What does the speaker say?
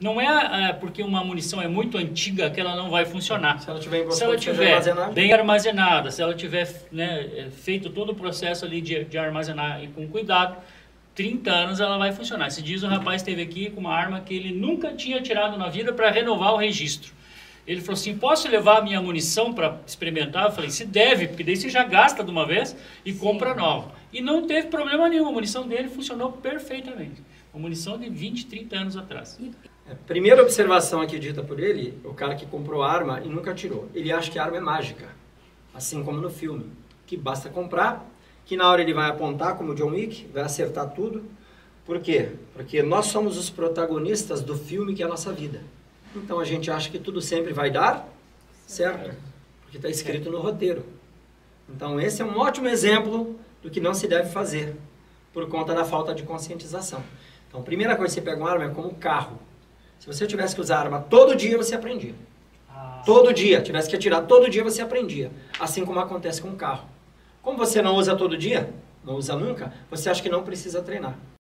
Não é, é, porque uma munição é muito antiga que ela não vai funcionar. Se ela tiver, se ela tiver bem armazenada, se ela tiver né, é, feito todo o processo ali de, de armazenar e com cuidado, 30 anos ela vai funcionar. Se diz o rapaz esteve aqui com uma arma que ele nunca tinha tirado na vida para renovar o registro. Ele falou assim: posso levar a minha munição para experimentar? Eu falei: se deve, porque daí você já gasta de uma vez e Sim. compra nova. E não teve problema nenhum, a munição dele funcionou perfeitamente. Uma munição de 20, 30 anos atrás. E... É, primeira observação aqui dita por ele, o cara que comprou a arma e nunca tirou. Ele acha que a arma é mágica, assim como no filme, que basta comprar, que na hora ele vai apontar, como John Wick, vai acertar tudo. Por quê? Porque nós somos os protagonistas do filme que é a nossa vida. Então a gente acha que tudo sempre vai dar certo, porque está escrito no roteiro. Então esse é um ótimo exemplo do que não se deve fazer por conta da falta de conscientização. Então, a primeira coisa que você pega uma arma é como carro. Se você tivesse que usar arma todo dia, você aprendia. Ah. Todo dia, tivesse que atirar todo dia, você aprendia. Assim como acontece com o carro. Como você não usa todo dia, não usa nunca, você acha que não precisa treinar.